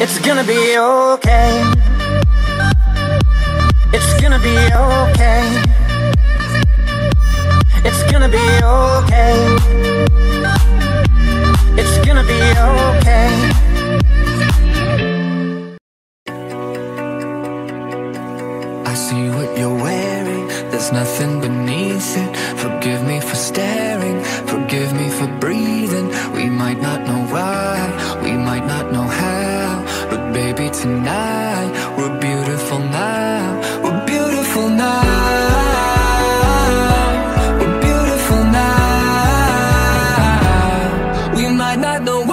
It's gonna be okay. It's gonna be okay. It's gonna be okay. It's gonna be okay. I see what you're wearing, there's nothing beneath it. Forgive me for staring, forgive me for breathing. Baby, tonight we're beautiful now. We're beautiful now. We're beautiful now. We might not know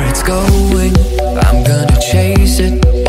where it's going. I'm gonna chase it.